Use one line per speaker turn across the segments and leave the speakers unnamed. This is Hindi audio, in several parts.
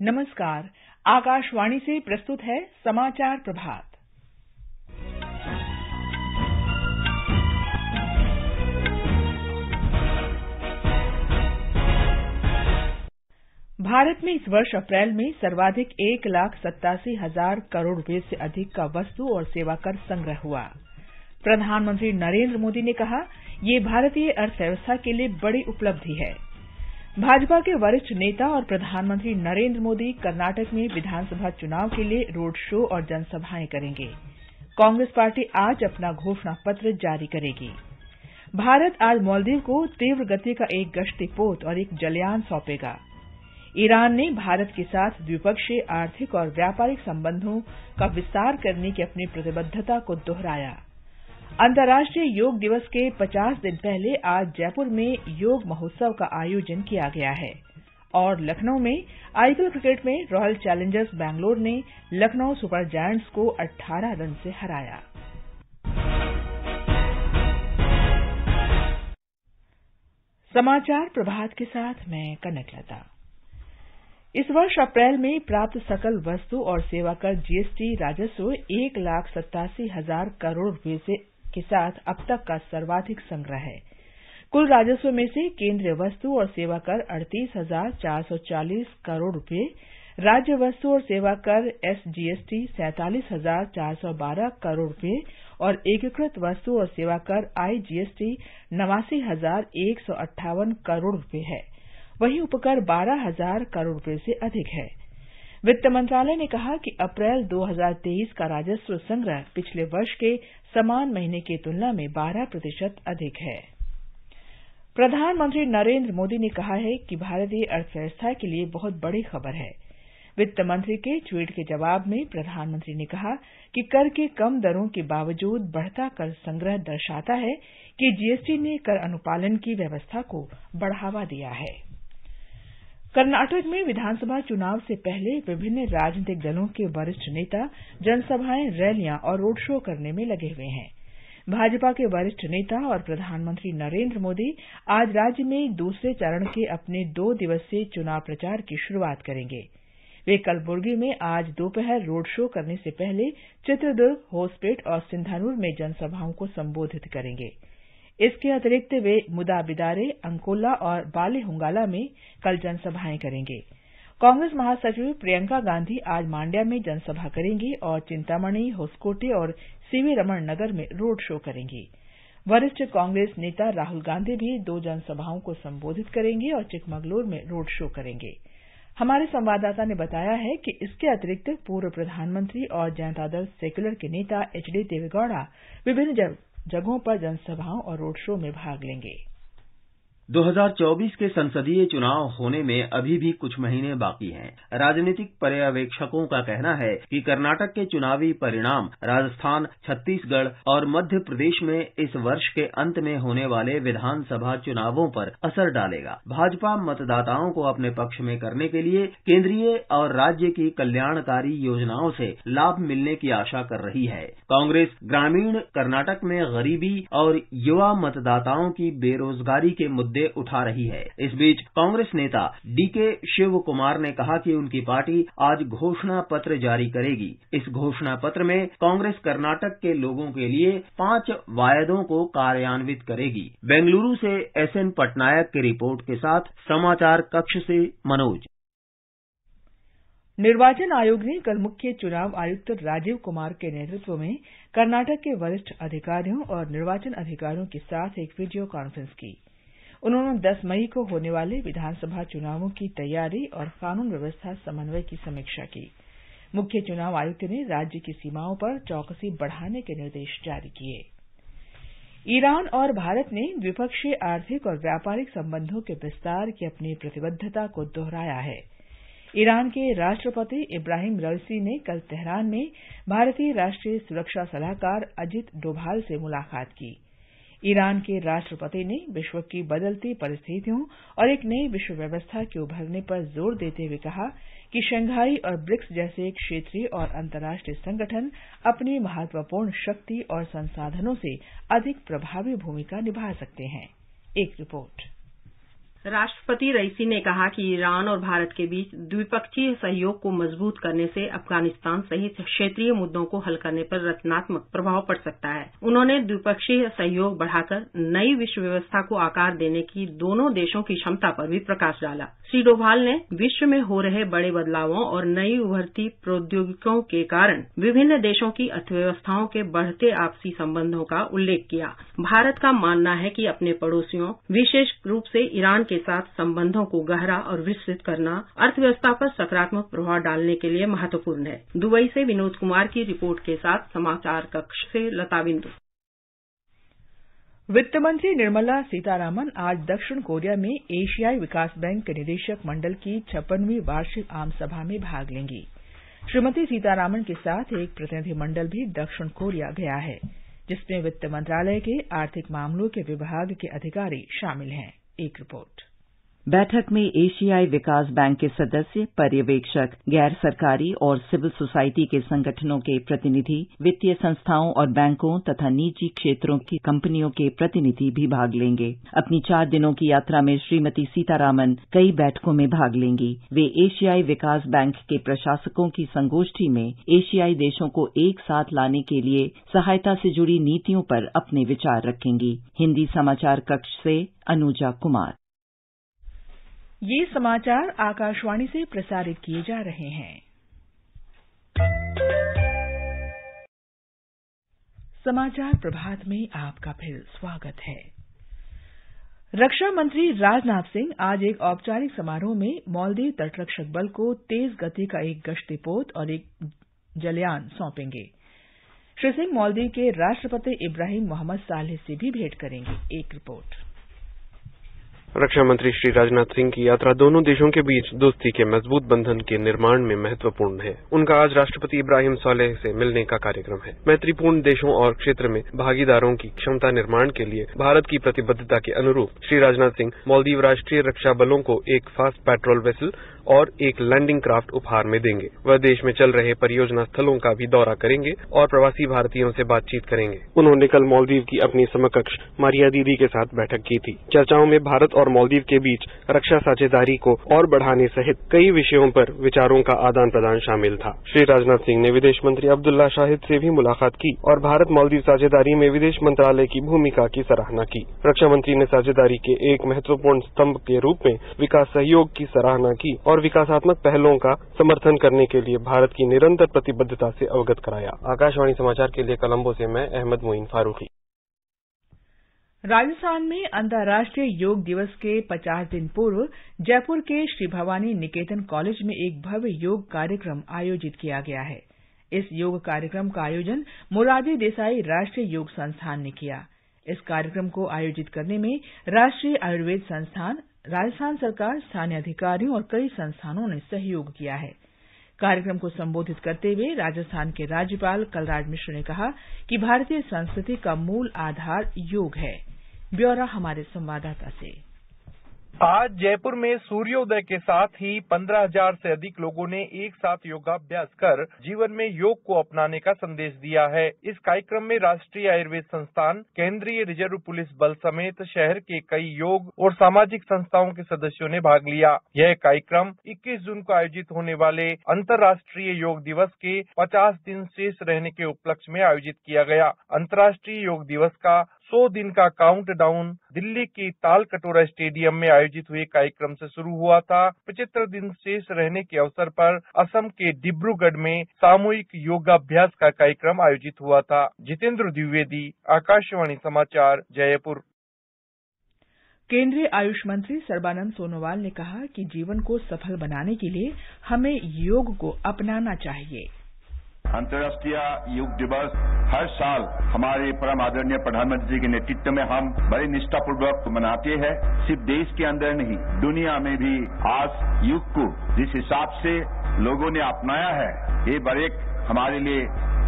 नमस्कार, आकाशवाणी से प्रस्तुत है समाचार प्रभात। भारत में इस वर्ष अप्रैल में सर्वाधिक एक लाख सत्तासी हज़ार करोड़ रुपये से अधिक का वस्तु और सेवा कर संग्रह हुआ। प्रधानमंत्री नरेंद्र मोदी ने कहा यह भारतीय अर्थव्यवस्था के लिए बड़ी उपलब्धि है। भाजपा के वरिष्ठ नेता और प्रधानमंत्री नरेंद्र मोदी कर्नाटक में विधानसभा चुनाव के लिए रोड शो और जनसभाएँ करेंगे। कांग्रेस पार्टी आज अपना घोषणा पत्र जारी करेगी। भारत आज मालदीव को तीव्र गति का एक गश्ती पोत और एक जलयान सौंपेगा। ईरान ने भारत के साथ द्विपक्षीय आर्थिक और व्यापारिक संबंधों का विस्तार करने की अपनी प्रतिबद्धता को दोहराया। अंतर्राष्ट्रीय योग दिवस के 50 दिन पहले आज जयपुर में योग महोत्सव का आयोजन किया गया है। और लखनऊ में, आईपीएल क्रिकेट में रॉयल चैलेंजर्स बैंगलोर ने लखनऊ सुपर जायंट्स को 18 रन से हराया। समाचार प्रभात के साथ, मैं कनक लता। इस वर्ष अप्रैल में प्राप्त सकल वस्तु और सेवा कर जीएसटी राजस्व एक लाख सत्तासी हज़ार करोड़ रुपये के साथ अब तक का सर्वाधिक संग्रह है। कुल राजस्व में से केंद्रीय वस्तु और सेवा कर अड़तीस हज़ार चार सौ चालीस करोड़ रुपये राज्य वस्तु और सेवाकर एसजीएसटी सैंतालीस हज़ार चार सौ बारह करोड़ रुपये और एकीकृत वस्तु और सेवाकर आईजीएसटी नवासी हज़ार एक सौ अट्ठावन करोड़ रुपये है। वहीं उपकर बारह हज़ार करोड़ रुपये से अधिक है। वित्त मंत्रालय ने कहा कि अप्रैल 2023 का राजस्व संग्रह पिछले वर्ष के समान महीने की तुलना में 12 प्रतिशत अधिक है। प्रधानमंत्री नरेंद्र मोदी ने कहा है कि भारतीय अर्थव्यवस्था के लिए बहुत बड़ी खबर है। वित्त मंत्री के ट्वीट के जवाब में प्रधानमंत्री ने कहा कि कर के कम दरों के बावजूद बढ़ता कर संग्रह दर्शाता है कि जीएसटी ने कर अनुपालन की व्यवस्था को बढ़ावा दिया है। कर्नाटक में विधानसभा चुनाव से पहले विभिन्न राजनीतिक दलों के वरिष्ठ नेता जनसभाएँ, रैलियाँ और रोड शो करने में लगे हुए हैं। भाजपा के वरिष्ठ नेता और प्रधानमंत्री नरेंद्र मोदी आज राज्य में दूसरे चरण के अपने दो दिवसीय चुनाव प्रचार की शुरुआत करेंगे। वे कलबुर्गी में आज दोपहर रोड शो करने से पहले चित्रदुर्ग, होसपेट और सिंधानूर में जनसभाओं को संबोधित करेंगे। इसके अतिरिक्त वे मुदाबिदारे, अंकोला और बालेहुंगाला में कल जनसभाएँ करेंगे। कांग्रेस महासचिव प्रियंका गांधी आज मांड्या में जनसभा करेंगी और चिंतामणि, होसकोटे और सीवी रमन नगर में रोड शो करेंगी। वरिष्ठ कांग्रेस नेता राहुल गांधी भी दो जनसभाओं को संबोधित करेंगे और चिकमगलूर में रोड शो करेंगे। हमारे संवाददाता ने बताया है कि इसके अतिरिक्त पूर्व प्रधानमंत्री और जनता दल सेक्यूलर के नेता एचडी देवेगौड़ा विभिन्न जगहों पर जनसभाओं और रोड शो में भाग लेंगे।
2024 के संसदीय चुनाव होने में अभी भी कुछ महीने बाकी हैं। राजनीतिक पर्यवेक्षकों का कहना है कि कर्नाटक के चुनावी परिणाम राजस्थान, छत्तीसगढ़ और मध्य प्रदेश में इस वर्ष के अंत में होने वाले विधानसभा चुनावों पर असर डालेगा। भाजपा मतदाताओं को अपने पक्ष में करने के लिए केंद्रीय और राज्य की कल्याणकारी योजनाओं से लाभ मिलने की आशा कर रही है। कांग्रेस, ग्रामीण, कर्नाटक में गरीबी और युवा मतदाताओं की बेरोजगारी के मुद्दे मुद्दे उठा रही है। इस बीच कांग्रेस नेता डीके शिव कुमार ने कहा कि उनकी पार्टी आज घोषणा पत्र जारी करेगी। इस घोषणा पत्र में कांग्रेस कर्नाटक के लोगों के लिए पाँच वायदों को कार्यान्वित करेगी। बेंगलुरु से एस एन पटनायक की रिपोर्ट के साथ समाचार कक्ष से मनोज।
निर्वाचन आयोग ने कल मुख्य चुनाव आयुक्त राजीव कुमार के नेतृत्व में कर्नाटक के वरिष्ठ अधिकारियों और निर्वाचन अधिकारियों के साथ एक वीडियो कॉन्फ्रेंस की। उन्होंने 10 मई को होने वाले विधानसभा चुनावों की तैयारी और कानून व्यवस्था समन्वय की समीक्षा की। मुख्य चुनाव आयुक्त ने राज्य की सीमाओं पर चौकसी बढ़ाने के निर्देश जारी किए। ईरान और भारत ने द्विपक्षीय आर्थिक और व्यापारिक संबंधों के विस्तार की अपनी प्रतिबद्धता को दोहराया है। ईरान के राष्ट्रपति इब्राहिम रईसी ने कल तेहरान में भारतीय राष्ट्रीय सुरक्षा सलाहकार अजित डोभाल से मुलाकात की। ईरान के राष्ट्रपति ने विश्व की बदलती परिस्थितियों और एक नई विश्व व्यवस्था के उभरने पर ज़ोर देते हुए कहा कि शंघाई और ब्रिक्स जैसे क्षेत्रीय और अंतर्राष्ट्रीय संगठन अपनी महत्वपूर्ण शक्ति और संसाधनों से अधिक प्रभावी भूमिका निभा सकते हैं। एक रिपोर्ट।
राष्ट्रपति रईसी ने कहा कि ईरान और भारत के बीच द्विपक्षीय सहयोग को मज़बूत करने से अफ़गानिस्तान सहित क्षेत्रीय मुद्दों को हल करने पर रचनात्मक प्रभाव पड़ सकता है। उन्होंने द्विपक्षीय सहयोग बढ़ाकर नई विश्व व्यवस्था को आकार देने की दोनों देशों की क्षमता पर भी प्रकाश डाला। श्री डोभाल ने विश्व में हो रहे बड़े बदलावों और नई उभरती प्रौद्योगिकियों के कारण विभिन्न देशों की अर्थव्यवस्थाओं के बढ़ते आपसी संबंधों का उल्लेख किया। भारत का मानना है कि अपने पड़ोसियों, विशेष रूप से ईरान के साथ संबंधों को गहरा और विस्तृत करना अर्थव्यवस्था पर सकारात्मक प्रभाव डालने के लिए महत्वपूर्ण है। दुबई से विनोद कुमार की रिपोर्ट के साथ समाचार कक्ष से लता बिंदु।
वित्त मंत्री निर्मला सीतारामन आज दक्षिण कोरिया में एशियाई विकास बैंक के निदेशक मंडल की छप्पनवीं वार्षिक आम सभा में भाग लेंगी। श्रीमती सीतारामन के साथ एक प्रतिनिधिमंडल भी दक्षिण कोरिया गया है, जिसमें वित्त मंत्रालय के आर्थिक मामलों के विभाग के अधिकारी शामिल हैं। एक रिपोर्ट।
बैठक में एशियाई विकास बैंक के सदस्य, पर्यवेक्षक, गैर सरकारी और सिविल सोसाइटी के संगठनों के प्रतिनिधि, वित्तीय संस्थाओं और बैंकों तथा निजी क्षेत्रों की कंपनियों के प्रतिनिधि भी भाग लेंगे। अपनी चार दिनों की यात्रा में श्रीमती सीतारामन कई बैठकों में भाग लेंगी। वे एशियाई विकास बैंक के प्रशासकों की संगोष्ठी में एशियाई देशों को एक साथ लाने के लिए सहायता से जुड़ी नीतियों पर अपने विचार रखेंगी। हिंदी समाचार कक्ष से अनुजा कुमार।
ये समाचार आकाशवाणी से प्रसारित किए जा रहे हैं। समाचार प्रभात में आपका फिर स्वागत है। रक्षा मंत्री राजनाथ सिंह आज एक औपचारिक समारोह में मालदीव तटरक्षक बल को तेज गति का एक गश्ती पोत और एक जलयान सौंपेंगे। श्री सिंह मालदीव के राष्ट्रपति इब्राहिम मोहम्मद सालेह से भी भेंट करेंगे। एक रिपोर्ट।
रक्षा मंत्री श्री राजनाथ सिंह की यात्रा दोनों देशों के बीच दोस्ती के मज़बूत बंधन के निर्माण में महत्वपूर्ण है। उनका आज राष्ट्रपति इब्राहिम सोलेह से मिलने का कार्यक्रम है। मैत्रीपूर्ण देशों और क्षेत्र में भागीदारों की क्षमता निर्माण के लिए भारत की प्रतिबद्धता के अनुरूप श्री राजनाथ सिंह मालदीव राष्ट्रीय रक्षा बलों को एक फास्ट पेट्रोल वेसल और एक लैंडिंग क्राफ्ट उपहार में देंगे। वह देश में चल रहे परियोजना स्थलों का भी दौरा करेंगे और प्रवासी भारतीयों से बातचीत करेंगे। उन्होंने कल मालदीव की अपनी समकक्ष मारिया दीदी के साथ बैठक की थी। चर्चाओं में भारत और मालदीव के बीच रक्षा साझेदारी को और बढ़ाने सहित कई विषयों पर विचारों का आदान प्रदान शामिल था। श्री राजनाथ सिंह ने विदेश मंत्री अब्दुल्ला शाहिद से भी मुलाकात की और भारत मालदीव साझेदारी में विदेश मंत्रालय की भूमिका की सराहना की। रक्षा मंत्री ने साझेदारी के एक महत्वपूर्ण स्तंभ के रूप में विकास सहयोग की सराहना की और विकासात्मक पहलों का समर्थन करने के लिए भारत की निरंतर प्रतिबद्धता से अवगत कराया। आकाशवाणी समाचार के लिए कोलंबो से मैं अहमद मोइन फारूकी।
राजस्थान में अंतर्राष्ट्रीय योग दिवस के 50 दिन पूर्व जयपुर के श्री भवानी निकेतन कॉलेज में एक भव्य योग कार्यक्रम आयोजित किया गया है। इस योग कार्यक्रम का आयोजन मोरारजी देसाई राष्ट्रीय योग संस्थान ने किया। इस कार्यक्रम को आयोजित करने में राष्ट्रीय आयुर्वेद संस्थान, राजस्थान सरकार, स्थानीय अधिकारियों और कई संस्थानों ने सहयोग किया है। कार्यक्रम को संबोधित करते हुए राजस्थान के राज्यपाल कलराज मिश्र ने कहा कि भारतीय संस्कृति का मूल आधार योग है। ब्यौरा हमारे संवाददाता से।
आज जयपुर में सूर्योदय के साथ ही पंद्रह हज़ार से अधिक लोगों ने एक साथ योगाभ्यास कर जीवन में योग को अपनाने का संदेश दिया है। इस कार्यक्रम में राष्ट्रीय आयुर्वेद संस्थान, केंद्रीय रिज़र्व पुलिस बल समेत शहर के कई योग और सामाजिक संस्थाओं के सदस्यों ने भाग लिया। यह कार्यक्रम 21 जून को आयोजित होने वाले अंतर्राष्ट्रीय योग दिवस के 50 दिन शेष रहने के उपलक्ष्य में आयोजित किया गया। अंतर्राष्ट्रीय योग दिवस का सौ दिन का काउंट डाउन दिल्ली की ताल कटोरा स्टेडियम में आयोजित हुए कार्यक्रम से शुरू हुआ था। पचहत्तर दिन शेष रहने के अवसर पर असम के डिब्रूगढ़ में सामूहिक योगाभ्यास का कार्यक्रम आयोजित हुआ था। जितेंद्र द्विवेदी, आकाशवाणी समाचार, जयपुर।
केंद्रीय आयुष मंत्री सर्बानंद सोनोवाल ने कहा कि जीवन को सफल बनाने के लिए हमें योग को अपनाना चाहिए।
अंतर्राष्ट्रीय योग दिवस हर साल हमारे परम आदरणीय प्रधानमंत्री जी के नेतृत्व में हम बड़े निष्ठापूर्वक मनाते हैं। सिर्फ़ देश के अंदर नहीं, दुनिया में भी आज युग को जिस हिसाब से लोगों ने अपनाया है, ये बड़े हमारे लिए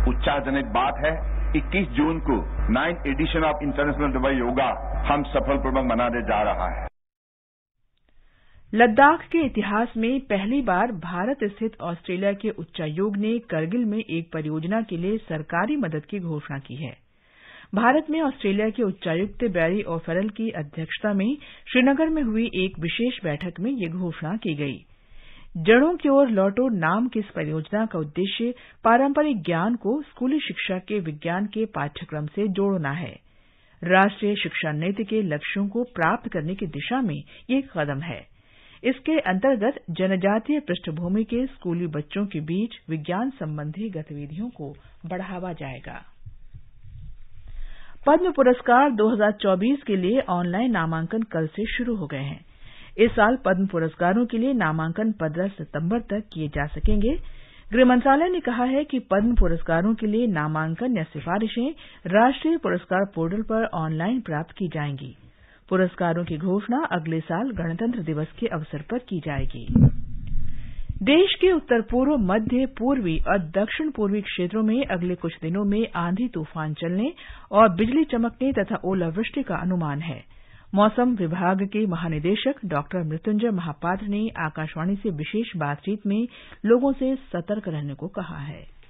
उत्साहजनक बात है। 21 जून को ninth edition of international yoga हम सफलपूर्वक मनाने जा रहा है।
लद्दाख के इतिहास में पहली बार भारत स्थित ऑस्ट्रेलिया के उच्चायोग ने करगिल में एक परियोजना के लिए सरकारी मदद की घोषणा की है। भारत में ऑस्ट्रेलिया के उच्चायुक्त बैरी ओफेरल की अध्यक्षता में श्रीनगर में हुई एक विशेष बैठक में यह घोषणा की गई। जड़ों की ओर लौटो नाम की इस परियोजना का उद्देश्य पारंपरिक ज्ञान को स्कूली शिक्षा के विज्ञान के पाठ्यक्रम से जोड़ना है। राष्ट्रीय शिक्षा नीति के लक्ष्यों को प्राप्त करने की दिशा में यह कदम है। इसके अंतर्गत जनजातीय पृष्ठभूमि के स्कूली बच्चों के बीच विज्ञान संबंधी गतिविधियों को बढ़ावा जाएगा। पद्म पुरस्कार 2024 के लिए ऑनलाइन नामांकन कल से शुरू हो गए हैं। इस साल पद्म पुरस्कारों के लिए नामांकन पंद्रह सितंबर तक किए जा सकेंगे। गृह मंत्रालय ने कहा है कि पद्म पुरस्कारों के लिए नामांकन या सिफारिशें राष्ट्रीय पुरस्कार पोर्टल पर ऑनलाइन प्राप्त की जाएँगी। पुरस्कारों की घोषणा अगले साल गणतंत्र दिवस के अवसर पर की जाएगी। देश के उत्तर पूर्व मध्य, पूर्वी और दक्षिण पूर्वी क्षेत्रों में अगले कुछ दिनों में आंधी तूफ़ान चलने और बिजली चमकने तथा ओलावृष्टि का अनुमान है। मौसम विभाग के महानिदेशक डॉ मृत्युंजय महापात्र ने आकाशवाणी से विशेष बातचीत में लोगों से सतर्क रहने को कहा है।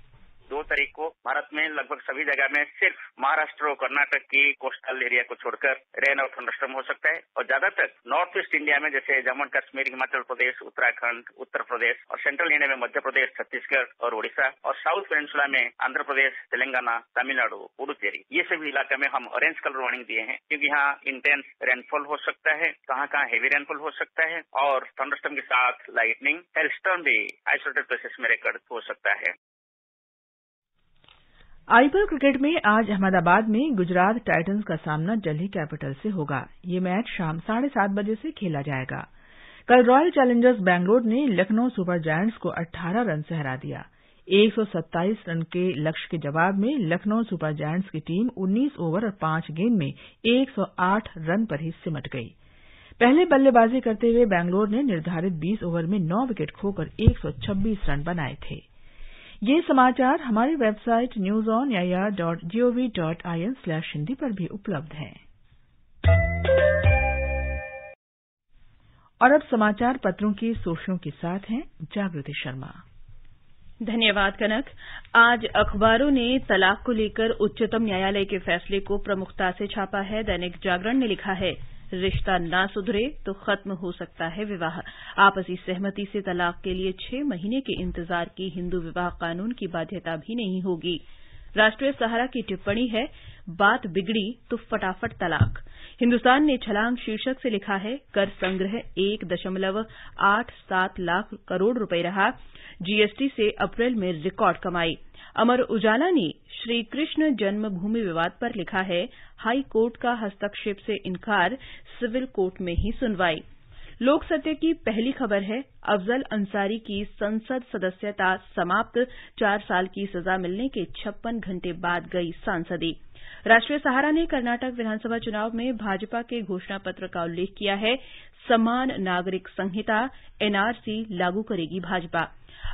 दो तारीख को भारत में लगभग सभी जगह में सिर्फ़ महाराष्ट्र और कर्नाटक की कोस्टल एरिया को छोड़कर रेन और थंडरस्टॉर्म हो सकता है। और ज़्यादातर नॉर्थ ईस्ट इंडिया में, जैसे जम्मू कश्मीर, हिमाचल प्रदेश, उत्तराखंड, उत्तर प्रदेश और सेंट्रल इंडिया में मध्य प्रदेश, छत्तीसगढ़ और ओडिशा और साउथ पेनिनसुला में आंध्र प्रदेश, तेलंगाना, तमिलनाडु, पुडुचेरी, ये सभी इलाके में हम ऑरेंज कलर वार्निंग दिए हैं, क्योंकि यहाँ इंटेंस रेनफॉल हो सकता है, कहाँ कहाँ हेवी रेनफॉल हो सकता है और थंडरस्टॉर्म के साथ लाइटनिंग हेलस्टॉर्म भी आइसोलेटेड प्लेसेस में रिकॉर्ड हो सकता है।
आईपीएल क्रिकेट में आज अहमदाबाद में गुजरात टाइटंस का सामना दिल्ली कैपिटल्स से होगा। ये मैच शाम साढ़े सात बजे से खेला जाएगा। कल रॉयल चैलेंजर्स बैंगलोर ने लखनऊ सुपर जायंट्स को 18 रन से हरा दिया। 127 रन के लक्ष्य के जवाब में लखनऊ सुपर जायंट्स की टीम 19 ओवर और पाँच गेंद में 108 रन पर ही सिमट गई। पहले बल्लेबाजी करते हुए बैंगलोर ने निर्धारित 20 ओवर में नौ विकेट खोकर 126 रन बनाए थे। ये समाचार हमारी website news on AIR dot GOV dot I N slash Hindi पर भी उपलब्ध हैं। और अब समाचार पत्रों की सुर्खियों के साथ हैं जागृति शर्मा।
धन्यवाद कनक। आज अखबारों ने तलाक को लेकर उच्चतम न्यायालय के फैसले को प्रमुखता से छापा है, दैनिक जागरण ने लिखा है रिश्ता न सुधरे तो खत्म हो सकता है विवाह। आपसी सहमति से तलाक के लिए छह महीने के इंतज़ार की हिंदू विवाह कानून की बाध्यता भी नहीं होगी। राष्ट्रीय सहारा की टिप्पणी है, बात बिगड़ी तो फटाफट तलाक। हिंदुस्तान ने छलांग शीर्षक से लिखा है, कर संग्रह एक दशमलव आठ सात लाख करोड़ रुपए रहा, जीएसटी से अप्रैल में रिकॉर्ड कमाई। अमर उजाला ने श्रीकृष्ण जन्मभूमि विवाद पर लिखा है, हाई कोर्ट का हस्तक्षेप से इनकार, सिविल कोर्ट में ही सुनवाई। लोक सत्य की पहली खबर है, अफजल अंसारी की संसद सदस्यता समाप्त, चार साल की सजा मिलने के छप्पन घंटे बाद गई सांसदी। राष्ट्रीय सहारा ने कर्नाटक विधानसभा चुनाव में भाजपा के घोषणा पत्र का उल्लेख किया है, समान नागरिक संहिता, एनआरसी लागू करेगी भाजपा।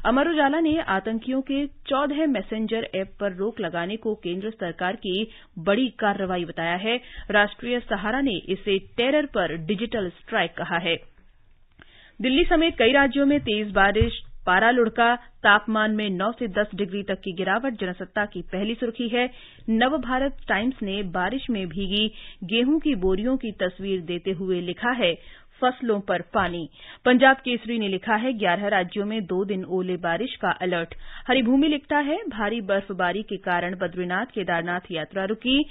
अमर उजाला ने आतंकियों के चौदह मैसेंजर ऐप पर रोक लगाने को केंद्र सरकार की बड़ी कार्रवाई बताया है। राष्ट्रीय सहारा ने इसे टेरर पर डिजिटल स्ट्राइक कहा है। दिल्ली समेत कई राज्यों में तेज बारिश, पारा लुढ़का, तापमान में 9 से 10 डिग्री तक की गिरावट, जनसत्ता की पहली सुर्खी है। नवभारत टाइम्स ने बारिश में भीगी, गेहूँ की बोरियों की तस्वीर देते हुए लिखा है, फ़सलों पर पानी। पंजाब केसरी ने लिखा है, ग्यारह राज्यों में दो दिन ओले बारिश का अलर्ट। हरिभूमि लिखता है, भारी बर्फबारी के कारण बद्रीनाथ केदारनाथ यात्रा रुकी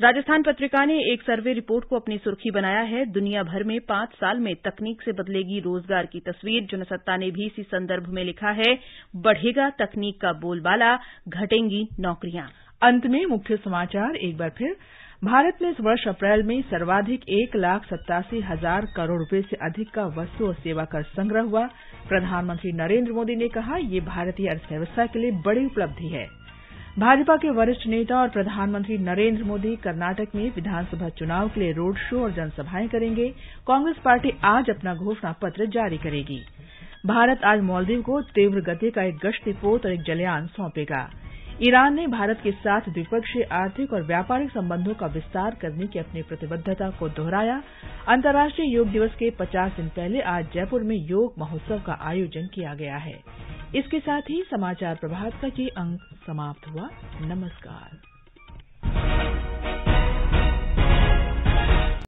राजस्थान पत्रिका ने एक सर्वे रिपोर्ट को अपनी सुर्खी बनाया है। दुनिया भर में पाँच साल में तकनीक से बदलेगी रोज़गार की तस्वीर। जनसत्ता ने भी इसी संदर्भ में लिखा है, बढ़ेगा तकनीक का बोलबाला, घटेंगी नौकरियाँ।
अंत में मुख्य समाचार, एक बार फिर। भारत में इस वर्ष अप्रैल में सर्वाधिक एक लाख सत्तासी हज़ार करोड़ रुपए से अधिक का वस्तु और सेवा कर संग्रह हुआ। प्रधानमंत्री नरेंद्र मोदी ने कहा, ये भारतीय अर्थव्यवस्था के लिए बड़ी उपलब्धि है। भाजपा के वरिष्ठ नेता और प्रधानमंत्री नरेंद्र मोदी कर्नाटक में विधानसभा चुनाव के लिए रोड शो और जनसभाएँ करेंगे। कांग्रेस पार्टी आज अपना घोषणा पत्र जारी करेगी। भारत आज मालदीव को तीव्र गति का एक गश्ती पोत और एक जलयान सौंपेगा। ईरान ने भारत के साथ द्विपक्षीय आर्थिक और व्यापारिक संबंधों का विस्तार करने की अपनी प्रतिबद्धता को दोहराया। अंतर्राष्ट्रीय योग दिवस के 50 दिन पहले आज जयपुर में योग महोत्सव का आयोजन किया गया है। इसके साथ ही समाचार प्रभात का ये अंक समाप्त हुआ। नमस्कार।